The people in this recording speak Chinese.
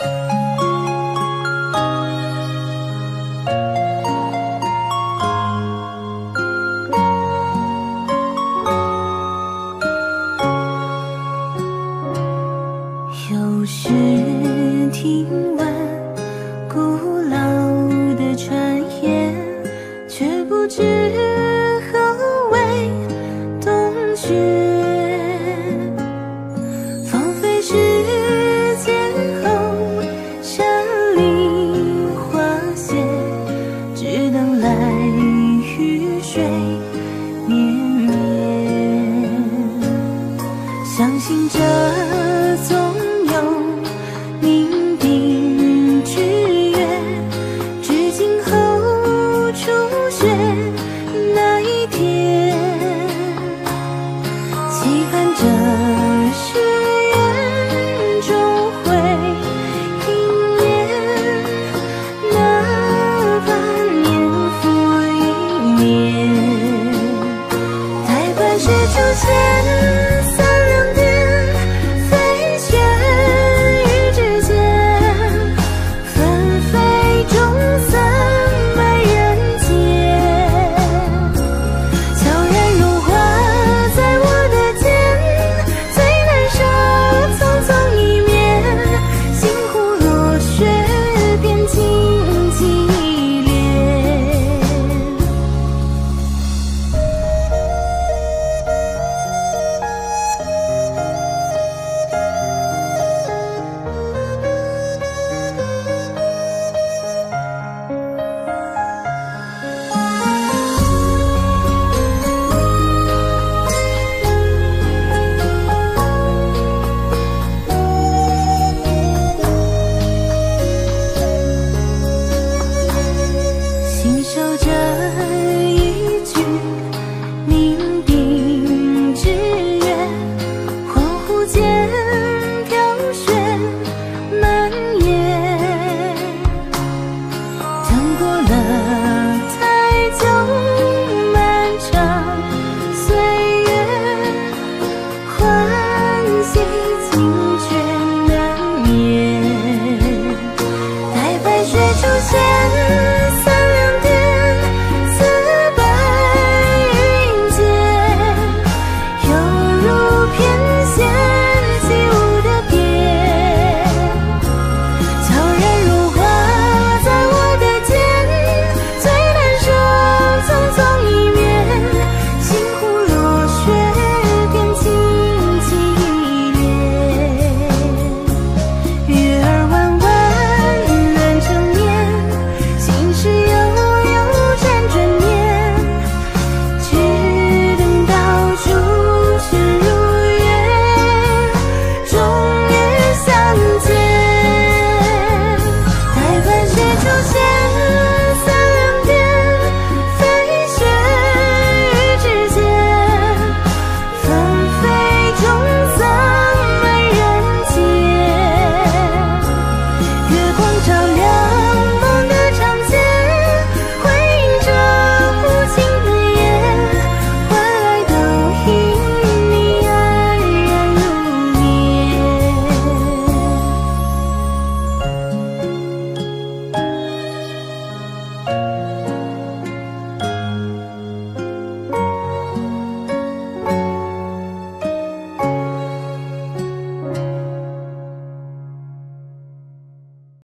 有时听闻古老的传言，却不知。雪